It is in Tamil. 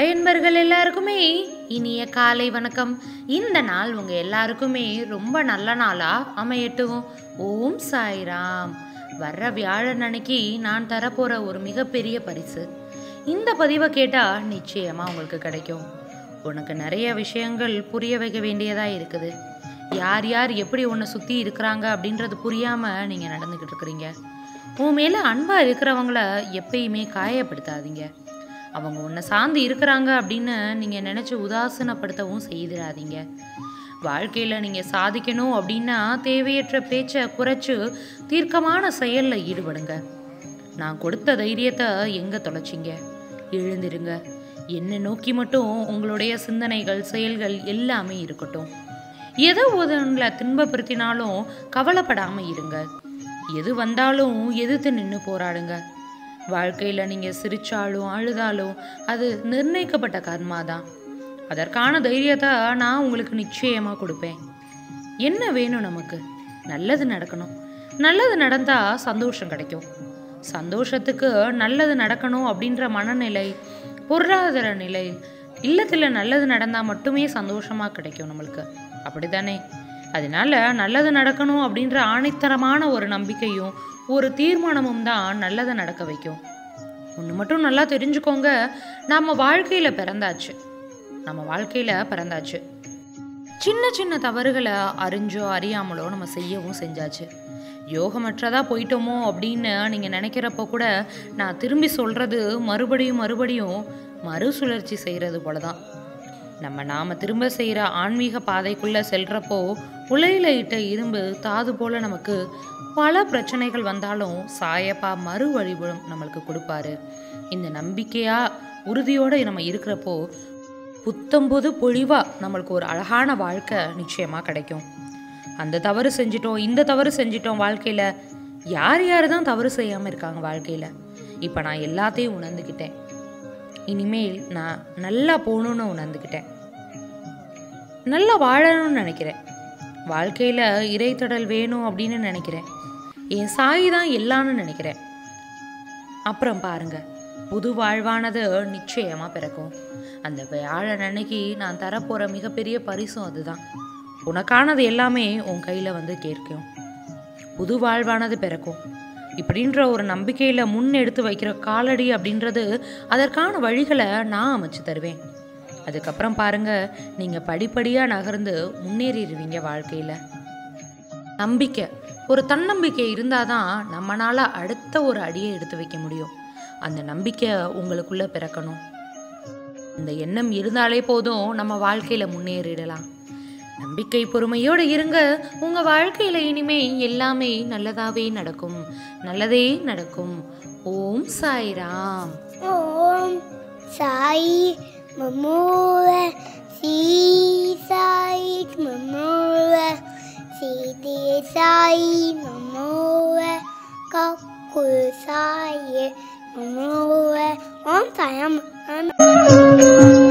எல்லாருக்குமே இனிய காலை வணக்கம். இந்த நாள் உங்க எல்லாருக்குமே ரொம்ப நல்ல நாளா அமையட்டும். ஓம் சாய்ராம். வர்ற வியாழன் அன்னைக்கு நான் தரப்போற ஒரு மிகப்பெரிய பரிசு. இந்த பதிவை கேட்டா நிச்சயமா உங்களுக்கு கிடைக்கும். உனக்கு நிறைய விஷயங்கள் புரிய வைக்க வேண்டியதா இருக்குது. யார் யார் எப்படி உன்னை சுத்தி இருக்கிறாங்க அப்படின்றது புரியாம நீங்க நடந்துக்கிட்டு இருக்கிறீங்க. உன் மேல அன்பா இருக்கிறவங்கள எப்பயுமே காயப்படுத்தாதீங்க. அவங்க உன்னை சார்ந்து இருக்கிறாங்க அப்படின்னு நீங்கள் நினச்சி உதாசீனப்படுத்தவும் செய்திடாதீங்க. வாழ்க்கையில் நீங்கள் சாதிக்கணும் அப்படின்னா தேவையற்ற பேச்சை குறைச்சி தீர்க்கமான செயலில் ஈடுபடுங்க. நான் கொடுத்த தைரியத்தை எங்கே தொலைச்சிங்க? எழுந்திருங்க. என்னை நோக்கி மட்டும் உங்களுடைய சிந்தனைகள் செயல்கள் எல்லாமே இருக்கட்டும். எதை ஒன்றில் துன்பப்படுத்தினாலும் கவலைப்படாமல் இருங்க. எது வந்தாலும் எதிர்த்து நின்று போராடுங்க. வாழ்க்கையில் நீங்கள் சிரித்தாலும் அழுதாலும் அது நிர்ணயிக்கப்பட்ட கர்மா தான் அதற்கான தைரியத்தை நான் உங்களுக்கு நிச்சயமாக கொடுப்பேன். என்ன வேணும் நமக்கு? நல்லது நடக்கணும். நல்லது நடந்தால் சந்தோஷம் கிடைக்கும். சந்தோஷத்துக்கு நல்லது நடக்கணும் அப்படின்ற மனநிலை பொருளாதார நிலை இல்லத்தில் நல்லது நடந்தால் மட்டுமே சந்தோஷமாக கிடைக்கும் நம்மளுக்கு. அப்படி தானே அதனால நல்லது நடக்கணும் அப்படின்ற ஆணித்தரமான ஒரு நம்பிக்கையும் ஒரு தீர்மானமும் தான் நல்லதை நடக்க வைக்கும். ஒன்று மட்டும் நல்லா தெரிஞ்சுக்கோங்க நம்ம வாழ்க்கையில் பிறந்தாச்சு. நம்ம வாழ்க்கையில் பிறந்தாச்சு. சின்ன சின்ன தவறுகளை அறிஞ்சோ அறியாமலோ நம்ம செய்யவும் செஞ்சாச்சு. யோகமற்றதாக போயிட்டோமோ அப்படின்னு நீங்கள் நினைக்கிறப்போ கூட நான் திரும்பி சொல்கிறது மறுபடியும் மறுபடியும் மறுசுழற்சி செய்கிறது போல தான் நம்ம நாம் திரும்ப செய்கிற ஆன்மீக பாதைக்குள்ளே செல்கிறப்போ உலையில இட்ட இரும்பு தாது போல் நமக்கு பல பிரச்சனைகள் வந்தாலும் சாயப்பா மறு வழிபடும் நம்மளுக்கு கொடுப்பாரு. இந்த நம்பிக்கையாக உறுதியோடு நம்ம இருக்கிறப்போ புத்தம்புது பொழிவாக நம்மளுக்கு ஒரு அழகான வாழ்க்கை நிச்சயமாக கிடைக்கும். அந்த தவறு செஞ்சிட்டோம் இந்த தவறு செஞ்சிட்டோம் வாழ்க்கையில் யார் யார் தான் தவறு செய்யாமல் இருக்காங்க வாழ்க்கையில்? இப்போ நான் எல்லாத்தையும் உணர்ந்துக்கிட்டேன் இனிமேல் நான் நல்லா போகணுன்னு உணர்ந்துக்கிட்டேன் நல்லா வாழணும்னு நினைக்கிறேன். வாழ்க்கையில் இறைத்தடல் வேணும் அப்படின்னு நினைக்கிறேன். என் சாய் தான் எல்லான்னு நினைக்கிறேன். அப்புறம் பாருங்கள் புது வாழ்வானது நிச்சயமாக பிறக்கும். அந்த வியாழன் அன்னைக்கு நான் தரப்போகிற மிகப்பெரிய பரிசும் அதுதான். உனக்கானது எல்லாமே உன் கையில் வந்து கேட்கும். புது வாழ்வானது பிறக்கும். இப்படின்ற ஒரு நம்பிக்கையில் முன்னெடுத்து வைக்கிற காலடி அப்படின்றது அதற்கான வழிகளை நான் அமைச்சு தருவேன். அதுக்கப்புறம் பாருங்க நீங்கள் படிப்படியாக நகர்ந்து முன்னேறிடுவீங்க வாழ்க்கையில். நம்பிக்கை. ஒரு தன்னம்பிக்கை இருந்தால் தான் நம்மளால் அடுத்த ஒரு அடியை எடுத்து வைக்க முடியும். அந்த நம்பிக்கை உங்களுக்குள்ளே பிறக்கணும். இந்த எண்ணம் இருந்தாலே போதும் நம்ம வாழ்க்கையில் முன்னேறிடலாம். நம்பிக்கை பொறுமையோடு இருங்க. உங்கள் வாழ்க்கையில் இனிமே எல்லாமே நல்லதாகவே நடக்கும். நல்லதே நடக்கும். ஓம் சாய்ராம். ஓம் Sai. Mamula, seaside, mamula, sea the side, mamula, có cửa sai, mamula, on time, on time.